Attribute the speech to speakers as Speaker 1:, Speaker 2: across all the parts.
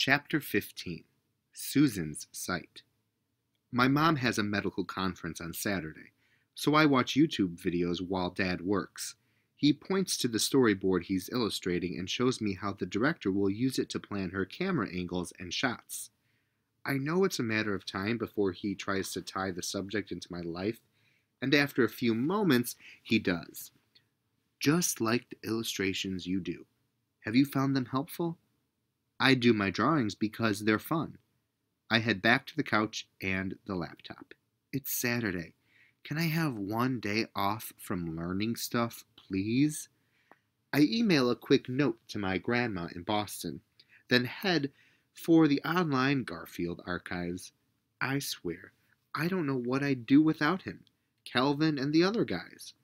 Speaker 1: Chapter 15 Susan's Sight. My mom has a medical conference on Saturday, so I watch YouTube videos while Dad works. He points to the storyboard he's illustrating and shows me how the director will use it to plan her camera angles and shots. I know it's a matter of time before he tries to tie the subject into my life, and after a few moments, he does. Just like the illustrations you do. Have you found them helpful? I do my drawings because they're fun. I head back to the couch and the laptop. It's Saturday. Can I have one day off from learning stuff, please? I email a quick note to my grandma in Boston, then head for the online Garfield archives. I swear, I don't know what I'd do without him, Calvin, and the other guys.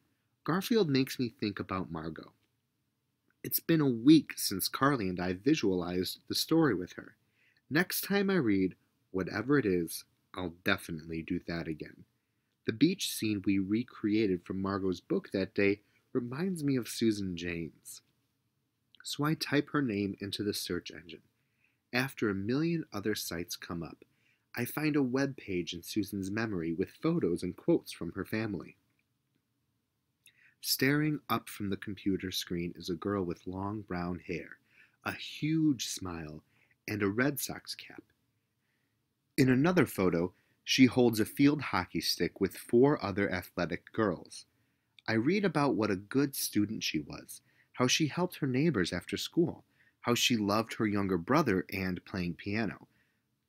Speaker 1: Garfield makes me think about Margot. It's been a week since Carly and I visualized the story with her. Next time I read, whatever it is, I'll definitely do that again. The beach scene we recreated from Margot's book that day reminds me of Susan Jane's. So I type her name into the search engine. After a million other sites come up, I find a web page in Susan's memory with photos and quotes from her family. Staring up from the computer screen is a girl with long brown hair, a huge smile, and a Red Sox cap. In another photo, she holds a field hockey stick with four other athletic girls. I read about what a good student she was, how she helped her neighbors after school, how she loved her younger brother and playing piano.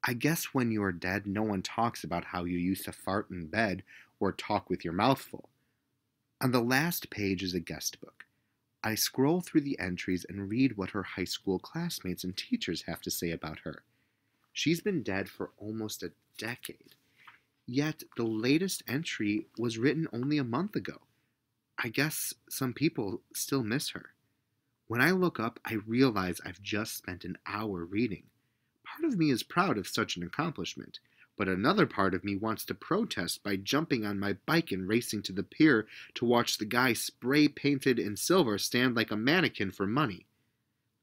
Speaker 1: I guess when you're dead, no one talks about how you used to fart in bed or talk with your mouth full. On the last page is a guest book. I scroll through the entries and read what her high school classmates and teachers have to say about her. She's been dead for almost a decade. Yet the latest entry was written only a month ago. I guess some people still miss her. When I look up, I realize I've just spent an hour reading. Part of me is proud of such an accomplishment, but another part of me wants to protest by jumping on my bike and racing to the pier to watch the guy spray painted in silver stand like a mannequin for money.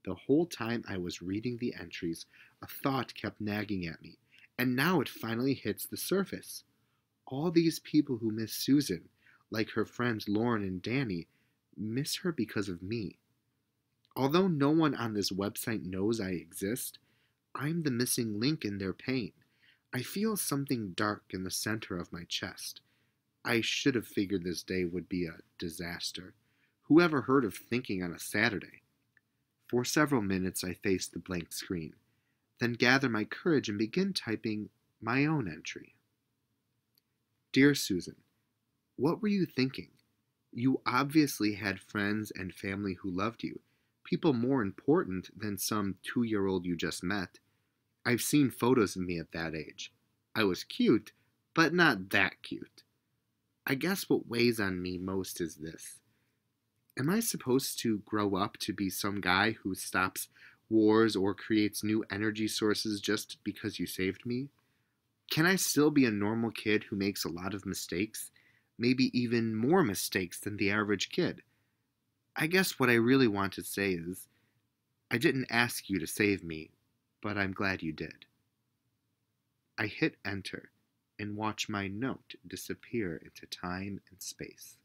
Speaker 1: The whole time I was reading the entries, a thought kept nagging at me, and now it finally hits the surface. All these people who miss Susan, like her friends Lauren and Danny, miss her because of me. Although no one on this website knows I exist, I'm the missing link in their pain. I feel something dark in the center of my chest. I should have figured this day would be a disaster. Who ever heard of thinking on a Saturday? For several minutes I face the blank screen, then gather my courage and begin typing my own entry. Dear Susan, what were you thinking? You obviously had friends and family who loved you, people more important than some two year old you just met. I've seen photos of me at that age. I was cute, but not that cute. I guess what weighs on me most is this. Am I supposed to grow up to be some guy who stops wars or creates new energy sources just because you saved me? Can I still be a normal kid who makes a lot of mistakes? Maybe even more mistakes than the average kid? I guess what I really want to say is I didn't ask you to save me, but I'm glad you did. I hit enter and watch my note disappear into time and space.